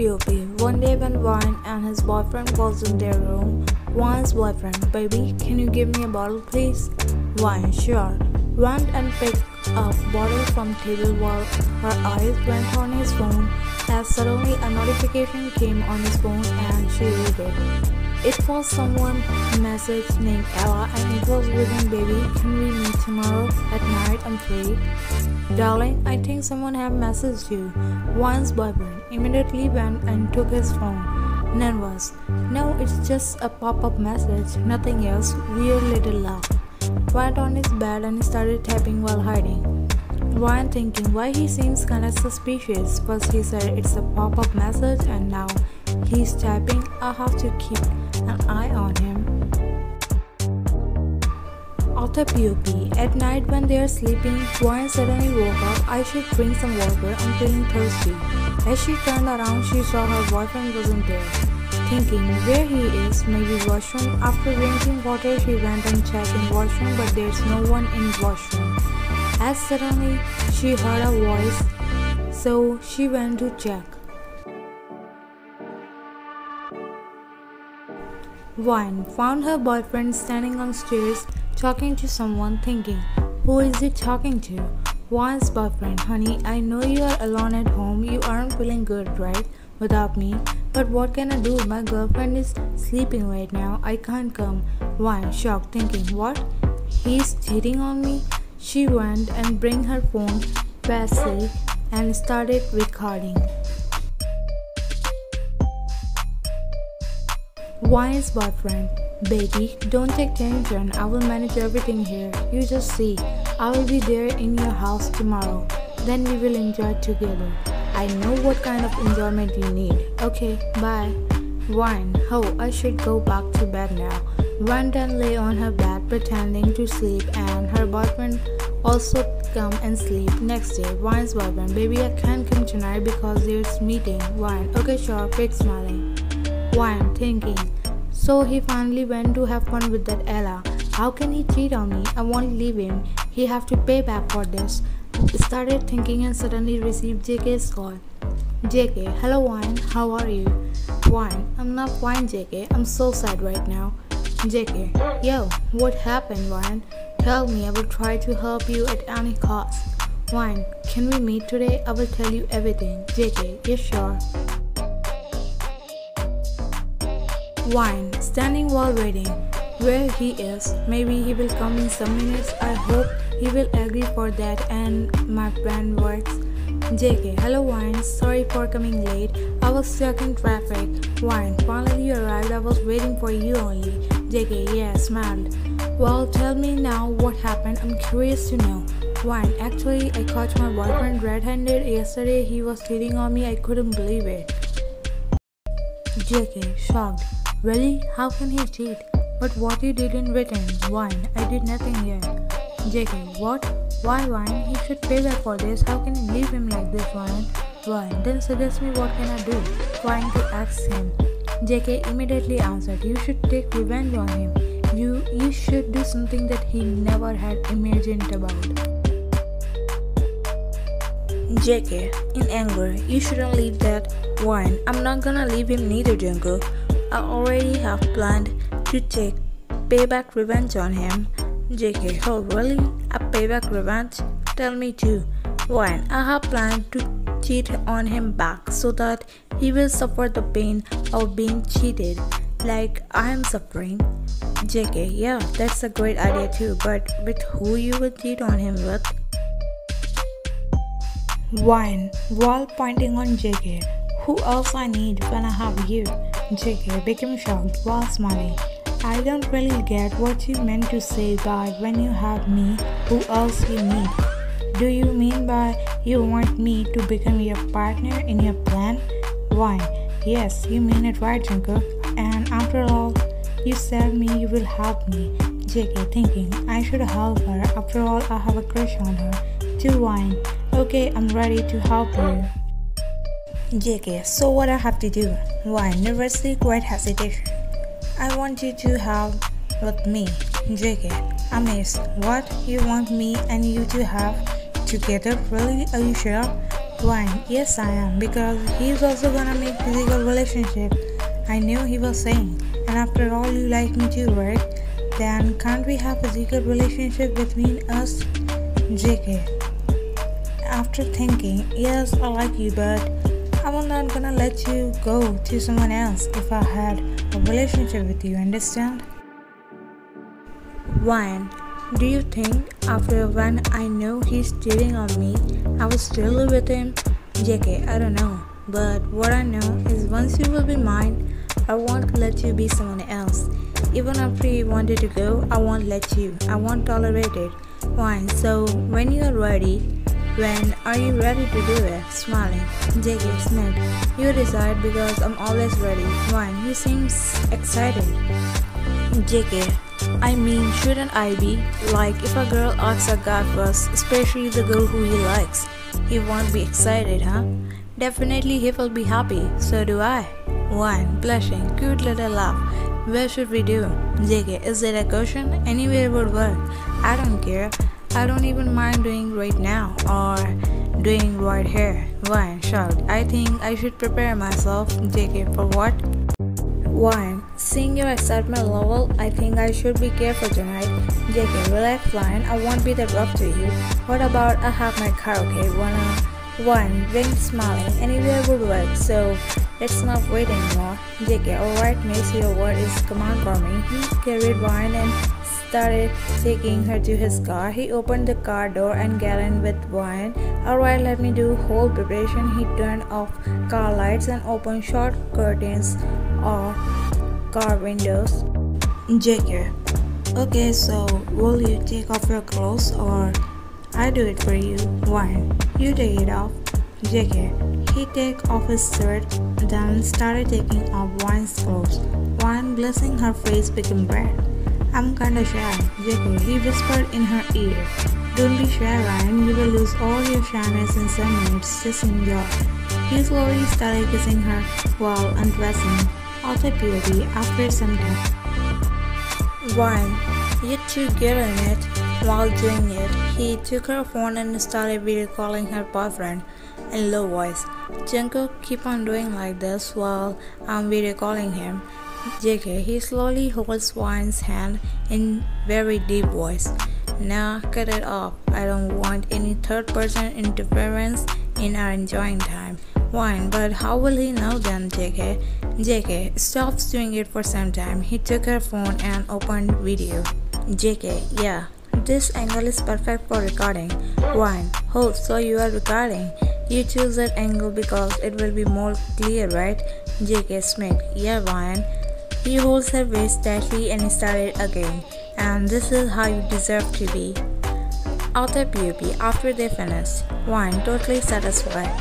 One day when Wine and his boyfriend was in their room, Wine's boyfriend, baby, can you give me a bottle please? Wine, sure. Went and picked up bottle from table while her eyes went on his phone as suddenly a notification came on his phone and she read it. It was someone message named Ella and it was written baby can we meet tomorrow at night I'm free. Darling, I think someone have messaged you. Wine's boyfriend immediately went and took his phone. Was, no, it's just a pop-up message, nothing else. Weird little laugh. Went on his bed and started tapping while hiding. Ryan thinking why he seems kinda suspicious. First he said it's a pop-up message and now he's tapping. I have to keep an eye on him. After POP, at night when they are sleeping, Ryan suddenly woke up. I should drink some water, I'm feeling thirsty. As she turned around, she saw her boyfriend wasn't there. Thinking where he is, maybe washroom. After drinking water, she went and checked in washroom, but there's no one in washroom. As suddenly, she heard a voice, so she went to check. Wine found her boyfriend standing on stairs talking to someone thinking, who is he talking to? Wine's boyfriend, honey, I know you are alone at home. You aren't feeling good, right? Without me. But what can I do? My girlfriend is sleeping right now. I can't come. Wine, shocked, thinking, what? He's cheating on me? She went and bring her phone, passive, and started recording. Wine's boyfriend, baby, don't take tension. I will manage everything here. You just see. I will be there in your house tomorrow. Then we will enjoy together. I know what kind of enjoyment you need. Okay, bye. Wine, oh, I should go back to bed now. Went and lay on her bed pretending to sleep and her boyfriend also come and sleep. Next day, Wine's boyfriend, baby I can't come tonight because there's meeting. Wine, okay sure, fake smiling. Wine thinking. So he finally went to have fun with that Ella. How can he cheat on me? I won't leave him. He have to pay back for this. Started thinking and suddenly received JK's call. JK, hello Wine, how are you? Wine, I'm not fine JK, I'm so sad right now. JK, yo, what happened Wine? Tell me, I will try to help you at any cost. Wine, can we meet today? I will tell you everything. JK, yes sure. Wine, standing while waiting. Where he is, maybe he will come in some minutes. I hope he will agree for that and my plan works. JK, hello Wine, sorry for coming late. I was stuck in traffic. Wine, finally you arrived. I was waiting for you only. JK, yeah, smiled. Well, tell me now what happened. I'm curious to know. Wine, actually, I caught my boyfriend red handed yesterday. He was cheating on me. I couldn't believe it. JK, shocked. Really? How can he cheat? But what you did in written? Wine, I did nothing here. JK, what? Why Wine? He should pay back for this. How can you leave him like this, Wine? Wine, then suggest me what can I do? Trying to ask him. JK immediately answered, You should take revenge on him. You you should do something that he never had imagined about. JK, in anger, you shouldn't leave that wine. I'm not gonna leave him neither, Jungkook. I already have planned to take payback revenge on him. JK, oh really? A payback revenge? Tell me too. Wine, I have planned to cheat on him back so that he will suffer the pain of being cheated like I am suffering. JK, yeah, that's a great idea too, but with who you will cheat on him with? Wine, while pointing on JK, who else I need when I have you? JK became shocked while smiling. I don't really get what you meant to say by when you have me, who else you need. Do you mean by you want me to become your partner in your plan? Why? Yes, you mean it right, Jungkook. And after all, you said me you will help me. JK thinking I should help her. After all, I have a crush on her. To wine. Okay, I'm ready to help you. JK, so what I have to do? Why? Nervously, quite hesitation. I want you to have with me. JK, amazed. What? You want me and you to have together? Really? Are you sure? Why? yes I am, because he's also gonna make physical relationship. I knew he was saying, and after all you like me too, right? Then can't we have physical relationship between us? JK. After thinking, yes I like you, but I'm not gonna let you go to someone else if I had a relationship with you, understand? Wine. Do you think after when I know he's cheating on me, I will still live with him? JK, I don't know. But what I know is once you will be mine, I won't let you be someone else. Even after you wanted to go, I won't let you. I won't tolerate it. Wine. So when you are ready, when are you ready to do it? Smiling. JK Smith. You decide because I'm always ready. Wine. He seems excited. JK. I mean, shouldn't I be? Like, if a girl asks a guy first, especially the girl who he likes, he won't be excited, huh? Definitely he will be happy, so do I. One, blushing, cute little laugh. Where should we do? JK, is it a cushion? Anywhere would work. I don't care. I don't even mind doing right now or doing right here. One, shout. I think I should prepare myself. JK, for what? 1. Seeing your excitement level, I think I should be careful tonight. JK, relax fine, I won't be that rough to you. What about I have my karaoke? Wanna 1. Wink smiling, anywhere would work, so let's not wait anymore. JK, alright miss, your word is command for me. Carry wine and started taking her to his car. He opened the car door and in with wine. Alright, let me do whole preparation. He turned off car lights and opened short curtains or car windows. JK. Okay, so will you take off your clothes or I do it for you? Wine. You take it off. JK. He take off his shirt, then started taking off Wine's clothes. Wine blessing her face became red. I'm kinda shy. He whispered in her ear. Don't be shy, Ryan. You will lose all your shyness in some minutes. Just enjoy. He slowly started kissing her while undressing auto beauty after some time. One, you two get in it. While doing it, he took her phone and started video calling her boyfriend in low voice. Jungkook keep on doing like this while I'm video calling him. JK, he slowly holds Wine's hand in very deep voice. Now cut it off. I don't want any third person interference in our enjoying time. Wine, but how will he know then, JK? JK stops doing it for some time. He took her phone and opened video. JK, yeah, this angle is perfect for recording. Wine, oh, so you are recording. You choose that angle because it will be more clear, right? JK Smith, yeah, Wine. He holds her waist tightly and started again. And this is how you deserve to be. Outer POP after they finished. Wine totally satisfied.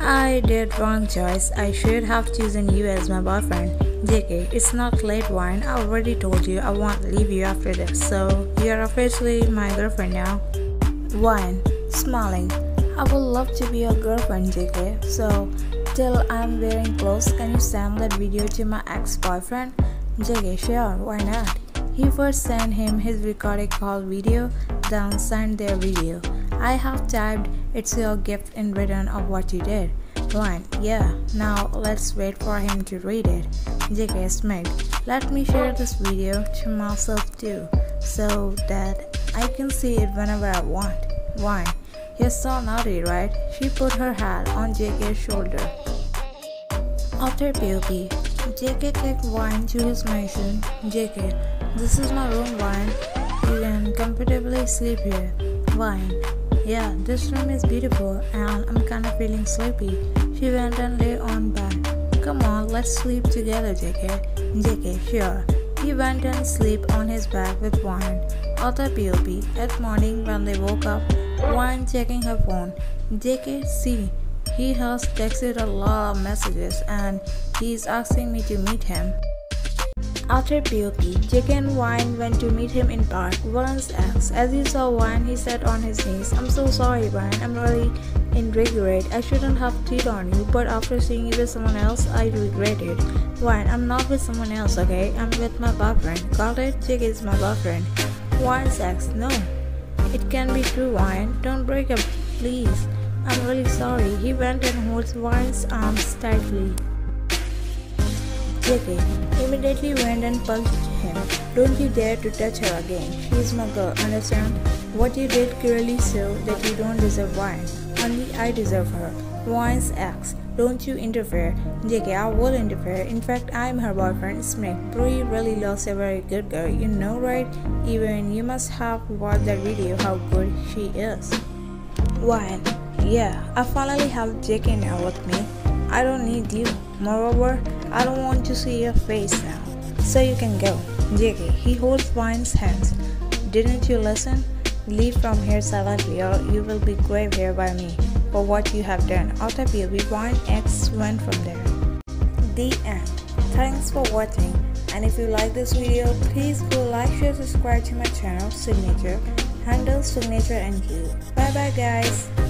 I did wrong choice. I should have chosen you as my boyfriend. JK, it's not late wine. I already told you I won't leave you after this, so you're officially my girlfriend now. Wine, smiling. I would love to be your girlfriend, JK. So, till I'm wearing clothes, can you send that video to my ex-boyfriend? JK, sure, why not? He first sent him his recorded call video, then sent their video. I have typed it's your gift in return of what you did. One, yeah, now let's wait for him to read it. JK Smith, let me share this video to myself too, so that I can see it whenever I want. One, you're so naughty, right? She put her hand on JK's shoulder. After POP, JK took wine to his mansion. JK, this is my room, wine. You can comfortably sleep here. Wine, yeah, this room is beautiful and I'm kinda feeling sleepy. She went and lay on bed. Come on, let's sleep together, JK. JK, sure. He went and sleep on his bed with Wine. Other POP. At morning when they woke up, Wine checking her phone. JK, see, he has texted a lot of messages and he's asking me to meet him. After POP, JK and Wine went to meet him in park. Warren's asked. As he saw Wine, he sat on his knees. I'm so sorry, Wine. I'm really in regret. I shouldn't have cheated on you, but after seeing you with someone else, I regret it. Wine, I'm not with someone else, okay? I'm with my boyfriend. Got it? Is my boyfriend. Wine asks. No. It can be true, Wine. Don't break up, please. I'm really sorry. He went and holds Vine's arms tightly. JK immediately went and punched him. Don't you dare to touch her again. She's my girl, understand? What you did clearly show that you don't deserve Vine. Only I deserve her. Vine's ex. Don't you interfere. JK, I will interfere. In fact, I'm her boyfriend, Smith. Brie really loves a very good girl, you know, right? Even you must have watched that video how good she is. Wine. Yeah, I finally have JK now with me. I don't need you. Moreover, I don't want to see your face now. So you can go. JK, he holds Vine's hands. Didn't you listen? Leave from here silently or you will be grave here by me for what you have done. Out of you, Vine X went from there. The end. Thanks for watching and if you like this video, please go like, share, subscribe to my channel, Signature, handle Signature and you. Bye bye guys.